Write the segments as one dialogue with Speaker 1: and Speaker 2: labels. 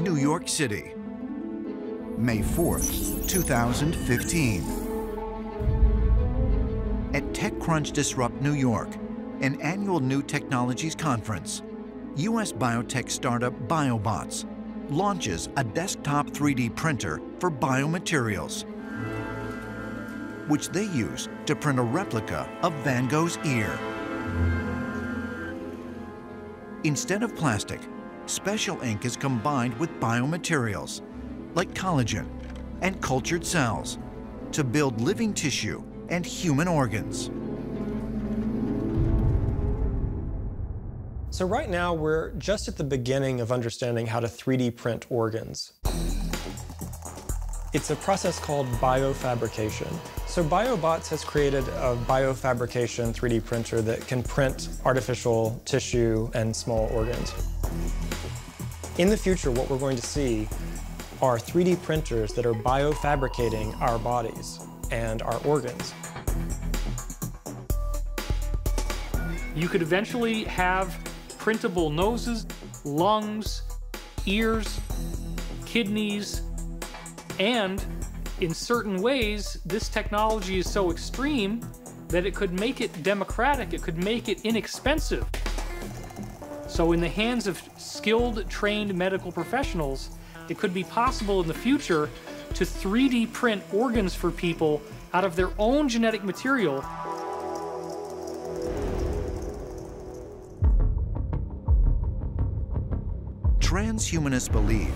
Speaker 1: New York City. May 4th, 2015. At TechCrunch Disrupt New York, an annual new technologies conference, U.S. biotech startup BioBots launches a desktop 3D printer for biomaterials, which they use to print a replica of Van Gogh's ear. Instead of plastic, special ink is combined with biomaterials, like collagen and cultured cells, to build living tissue and human organs.
Speaker 2: So right now, we're just at the beginning of understanding how to 3D print organs. It's a process called biofabrication. So BioBots has created a biofabrication 3D printer that can print artificial tissue and small organs. In the future, what we're going to see are 3D printers that are biofabricating our bodies and our organs.
Speaker 3: You could eventually have printable noses, lungs, ears, kidneys, and in certain ways, this technology is so extreme that it could make it democratic, it could make it inexpensive. So in the hands of skilled, trained medical professionals, it could be possible in the future to 3D print organs for people out of their own genetic material
Speaker 1: transhumanists believe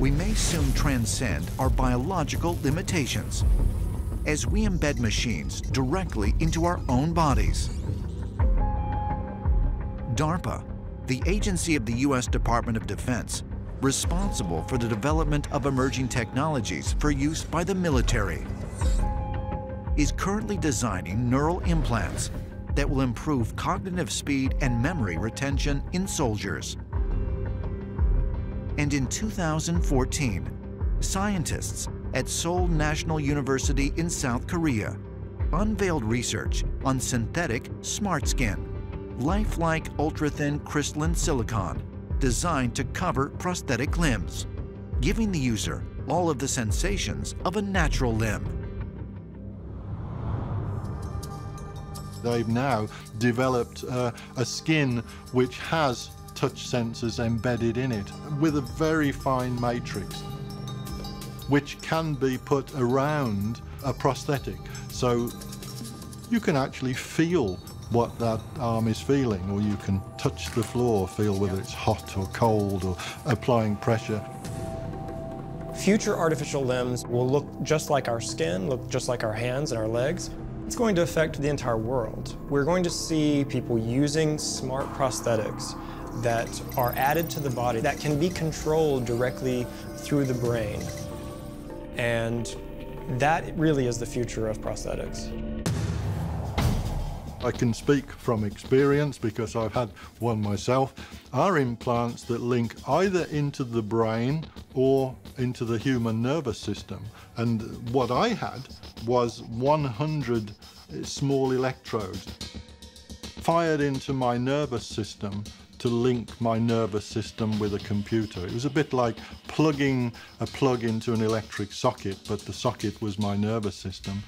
Speaker 1: we may soon transcend our biological limitations as we embed machines directly into our own bodies. DARPA, the agency of the U.S. Department of Defense, responsible for the development of emerging technologies for use by the military, is currently designing neural implants that will improve cognitive speed and memory retention in soldiers. And in 2014, scientists at Seoul National University in South Korea unveiled research on synthetic smart skin, lifelike ultra-thin crystalline silicon designed to cover prosthetic limbs, giving the user all of the sensations of a natural limb.
Speaker 4: They've now developed uh, a skin which has touch sensors embedded in it with a very fine matrix which can be put around a prosthetic. So you can actually feel what that arm is feeling, or you can touch the floor, feel whether it's hot or cold, or applying pressure.
Speaker 2: Future artificial limbs will look just like our skin, look just like our hands and our legs. It's going to affect the entire world. We're going to see people using smart prosthetics that are added to the body that can be controlled directly through the brain. And that really is the future of prosthetics.
Speaker 4: I can speak from experience because I've had one myself, are implants that link either into the brain or into the human nervous system. And what I had was 100 small electrodes fired into my nervous system to link my nervous system with a computer. It was a bit like plugging a plug into an electric socket, but the socket was my nervous system.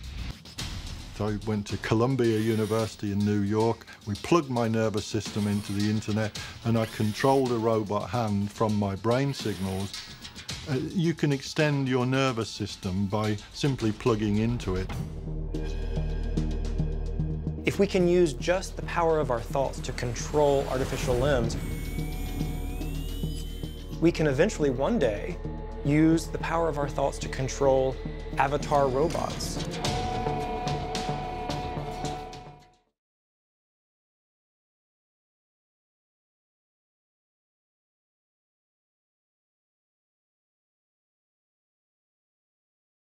Speaker 4: I went to Columbia University in New York. We plugged my nervous system into the internet and I controlled a robot hand from my brain signals. Uh, you can extend your nervous system by simply plugging into it.
Speaker 2: If we can use just the power of our thoughts to control artificial limbs, we can eventually one day use the power of our thoughts to control avatar robots.